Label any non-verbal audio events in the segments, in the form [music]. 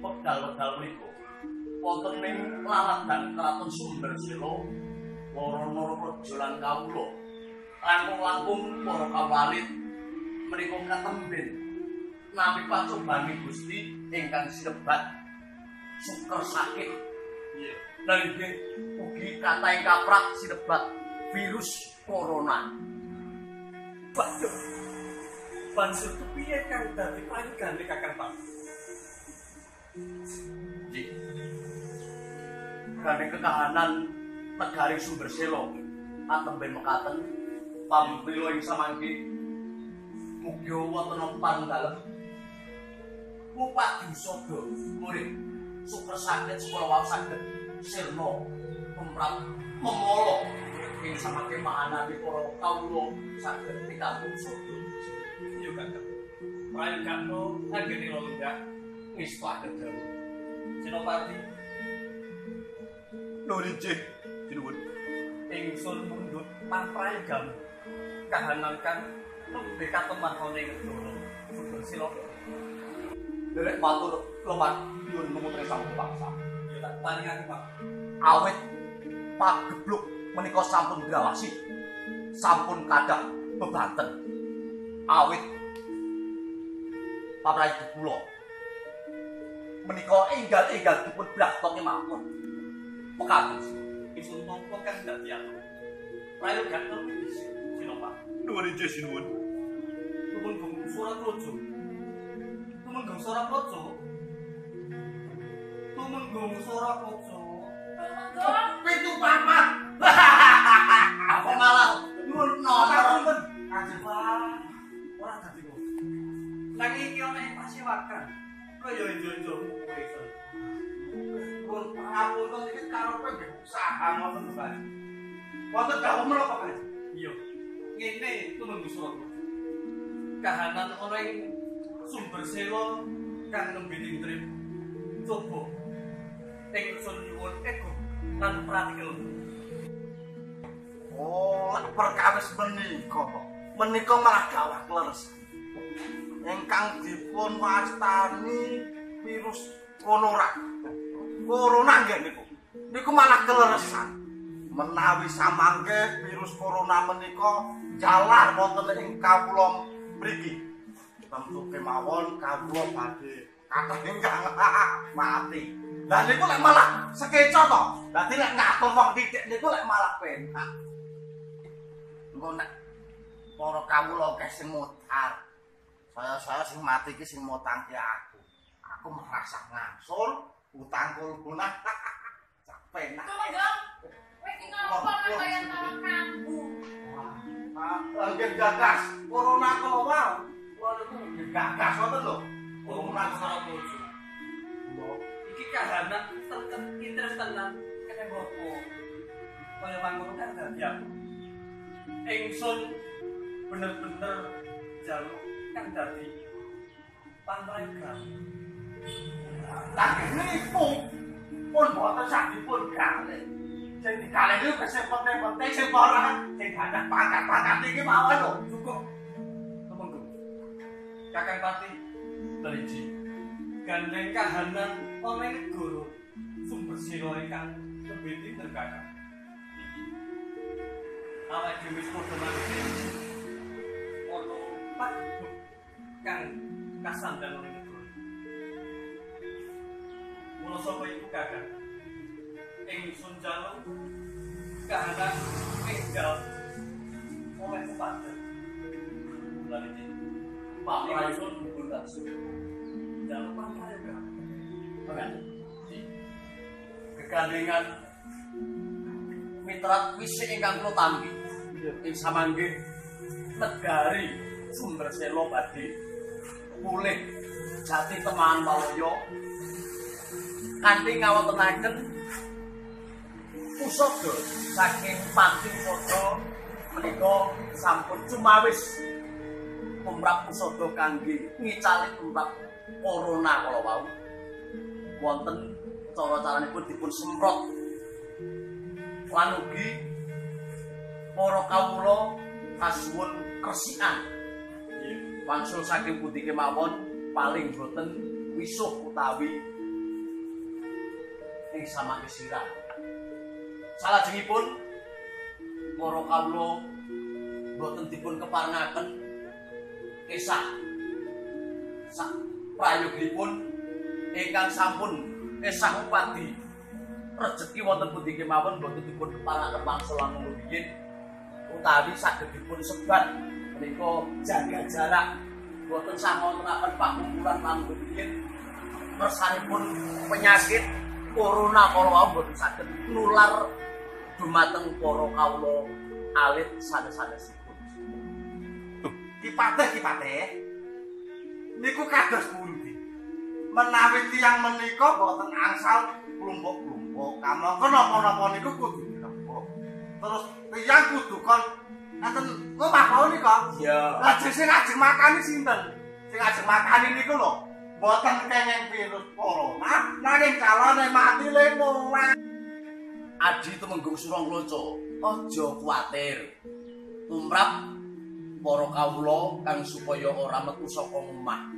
pedal-pedal menika. Wonten ing laladan Kraton Sumber Selo Loro-loro praja lan kawula. Langkung-langkung para kawalit menika katemben nami pacobane Gusti ingkang sinebat suker sakit. Iya. Lan ugi kata ing kaprak sinebat virus corona. Waduh. Bansur tu piye kang dadi panggane kakang pati. Ji. Kane kekahanan negari sumber selo atemben mekaten pamrilo ing samangke mugi wonten panggalem Mupat Yusodo murid super sakit sekolah wau saged sirna pemrap memolo ing samangke mahanane para kawula saged pikantuk sodo Iya kakak. Mayu gak no agene lo enggak. Wis saged dawuh Senopati nurin cih dinuwun ingsun mundut paprayagam kahanan kan nembe kateman ana ing negara sumber silo. Derek matur lemah nyun numutri sampun bangsa. Ya tak paringake Pak. Awit Pak Gebluk menika sampun grawasi. Sampun kadah bebanten. Awit Pak Prayu kula menika enggal-enggal dipun blaktok kemawon. Pekaten. Ingsun tampa kan dadi atu. Prayo no wis Senopati. Nuwun injih sinuwun. Tumenggung surat rojo. Tumenggung surat rojo. Tumenggung surat rojo. Pitu papat. [laughs] Apa malah nyuwun nonton. Aja Pak. Ora dadi kok. Nang iki ana ing pasewakan. Kaya enjo-enjo kowe iso. Pun pangapunten iki karepe nggih usaha ngoten to, Pak. Wonten dawuh menapa, Pak? Iya. Ngene tumenggung surat rojo. Kahanan ana ing sumber selo kang nembe trip. Coba ingsun nyuwun ego lan pratikel. Oh, lek perkawis menika. Menika malah gawah kleres. Ingkang dipun wastani virus corona. Corona nggih niku. Niku malah kleresan. Menawi samangke virus corona menika jalar wonten ing kawula mriki. Tentu kemawon kawula badhe kathah ingkang [laughs] mati. Lah niku lek malah sekeca to. Dadi lek ngatur wong titik niku lek malah penak. Engko nek para kawula sing mutar. Saya-saya sing mati iki sing mutangke aku. Aku merasa ngangsul utang kulbunah. [laughs] Penak. Tumenggung. Kowe iki ngopo nang kaya tawang kampung. Ah, nggih gagas corona kok wae. Waduh, gagas wonten lho. Corona surat rojo. Iki kahanan terkep interest tenan kene bopo. Kaya mangkono kan dadi aku. Ingsun bener-bener jaluk kang dadi pamrayagam. Lah niku pun boten sak dipun gale. Sing digale niku sing penting-penting sing ora sing gadah pangkat-pangkat iki mawon lho. Cukup. Tumenggung. Kakang Pati Driji. Gandeng kahanan ana ing negara sumber lebih pinter kakang. Awak dhewe wis padha mati. Ono pak kang ning negara. Mula sapa iku kakang? Ingsun jaluk kahanan enggal oleh kepada bulan ini Pak Prayu dipun daksu. dalam apa ya kak? Pengen. Kegandengan mitrat wisik ingkang kula tampi. Ing samangke negari sumber selo badhe pulih jati teman walaya kanthi ngawontenaken pusaka saking Pati Sodo menika sampun cumawis tumrap pusaka kangge ngicali tumrap corona kala wau. Wonten cara-caranipun dipun semprot. Lan ugi para kawula kasuwun kresikan wangsul saking pundi kemawon paling boten wisuh utawi ing samangke salajengipun para kawula boten dipun keparengaken kisah sak prayogipun ingkang sampun esah upadi. Rejeki wonten pundi kemawon boten dipun keparengaken mangsa lan rumiyin utawi saged dipun sebat menika jaga jarak boten sangontenaken pakumpulan lan rumiyin mersanipun penyakit corona para wau boten saged nular dumateng para kawula alit sanes-sanesipun Kipateh kipateh. Niku kados pundi? Menawi tiyang menika boten angsal klumpuk-klumpuk, kamangka napa-napa niku kudu dirembuk. Terus tiyang kudu kon ngaten ngomah kau nika. ya Lajeng sing ajeng makani sinten? Sing ajeng makani niku lho. Boten kenging virus corona, nanging calone mati leno. Adi Temenggung Surangloco, aja kuwatir. Tumrap para kawula kang supaya ora metu saka omah.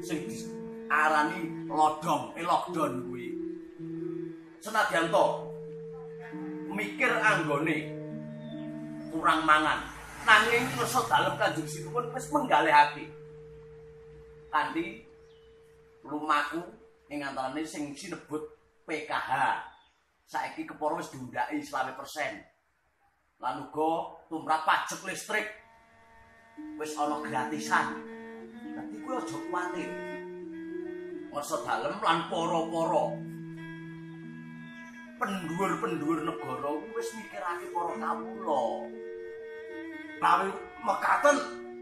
Sing diarani lodong, eh lockdown kuwi. Senadyan to mikir anggone kurang mangan, nanging ngersa dalem Kanjeng Situpun wis menggalihake. Kanthi lumaku ing antarane sing sinebut PKH. saiki keporo wis diundhaki 20%. Lan uga tumrap pajak listrik wis ana gratisan. Dadi kuwi aja kuwatir. Masa dalem lan para-para penduwur-penduwur negara wis mikirake para kawula. Bawi mekaten.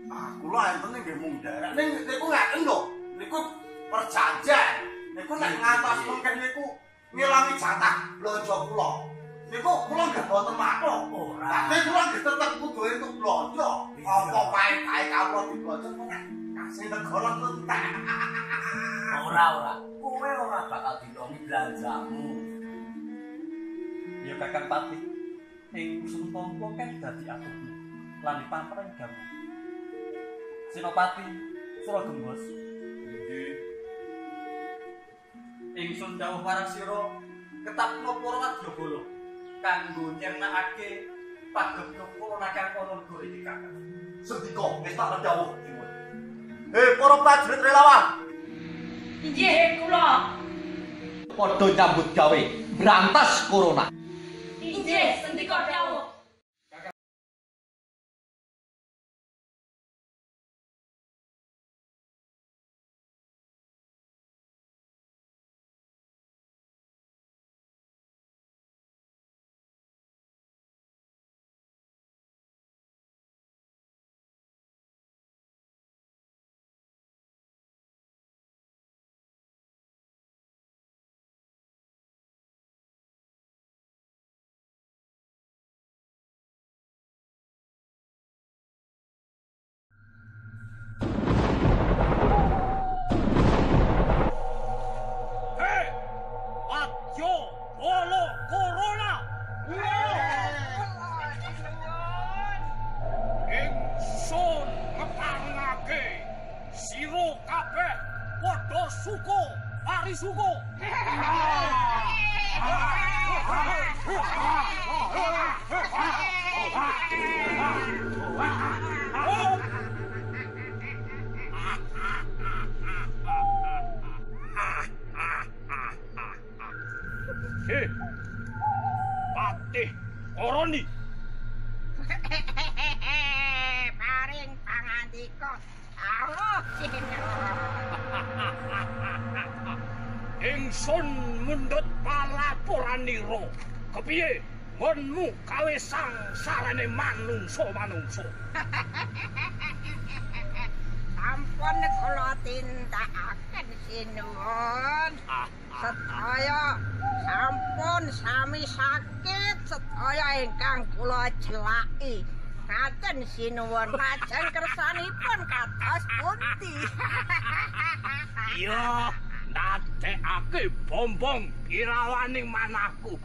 Ah, kula enten nggih mung. Ning niku ngaten lho. Niku perjanjian. Niku nek ngantos mungkin niku ngilangi jatah blonjo kula. Niku kula nggih boten. Ora. Tapi kula nggih tetep kudu entuk blonjo. Apa wae kae kawula diblonjo kok kasih negara tentak. Ora ora. Kowe ora bakal dilongi belanjamu. Ya Kakang Pati. Ing Suntompo kan dadi atur lan dipantreng gamu. Sinopati Suragembos. Nggih. Ingsun dawuh marang sira ketapno para wadyabala kanggo nyernakake pagepno corona kang ana negara iki Kakang. Sendika wis tak dawuh. Hei para prajurit relawan, Inggih kula. padha nyambut gawe berantas corona. Inggih Hei, Patih Koroni. [laughs] paring pangandika Allah [laughs] Ingsun mundhut palaporanira. Kepiye? Ngonmu kawe sangsarane manungsa-manungsa. sampun [laughs] kula tindakaken sinuwun. Sedaya sampun sami sakit sedaya ingkang kula jelaki. Ngaten sinuwun lajeng kersanipun kados pundi. [laughs] Iya, ndadekake bombong irawaning manahku.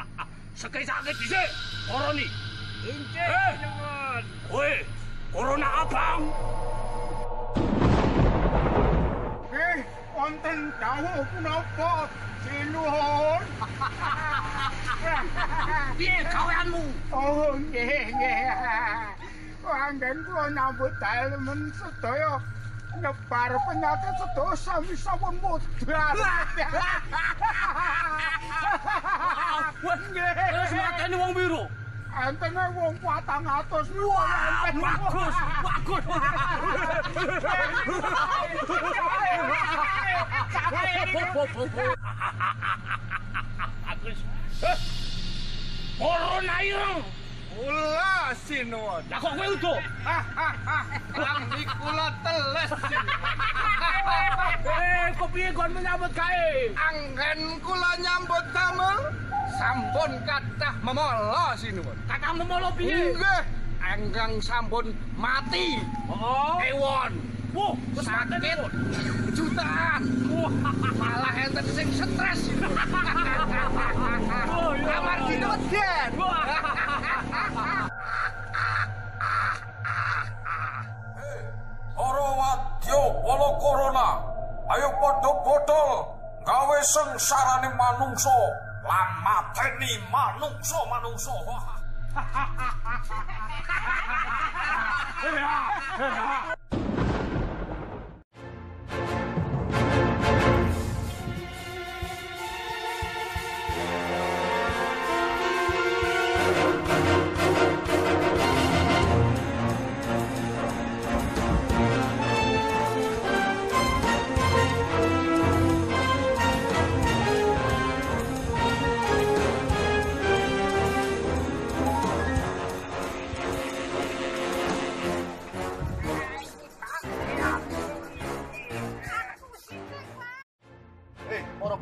[laughs] Sakit-sakit dhisik, Koroni. Injih Eh. sinuwun. Kowe, Corona abang. Wonten dawuh punapa sinuhun? Piye gaweanmu? Oh, nggih, nggih. Anggen kula nyambut dalem sedaya nyebar penyakit sedaya sami sampun mudhar. Wes wis mateni wong biru. Entene wong 400 Wah, bagus, bagus. Bagus. Eh, Corona ireng. Kula sinuwun. Lah kok kowe udo? Lang kula teles. Eh, kok piye kon menyambut gawe? Anggen kula nyambut damel sampun kathah memala sinuwun. Kata memolo piye? Nggih, enggang sampun mati. Oh. Ewon. Wah, wis mateni. Sakit jutaan. Malah enten sing stres. Oh, iya. Kamar dinodен. Para wadya wala corona, ayo padha bodol gawe sengsarane manungsa lan mateni manungsa-manungsa. Eh, para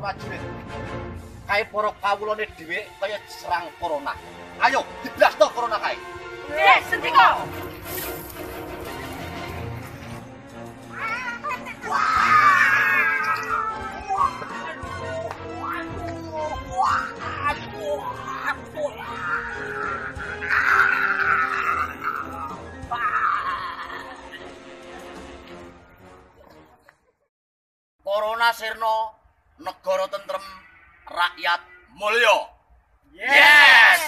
prajurit. Kae para kawulane dhewe kaya diserang corona. Ayo, diblasto corona kae. Yes, sendika. Corona sirna, negara tentrem, rakyat mulya. Yeah!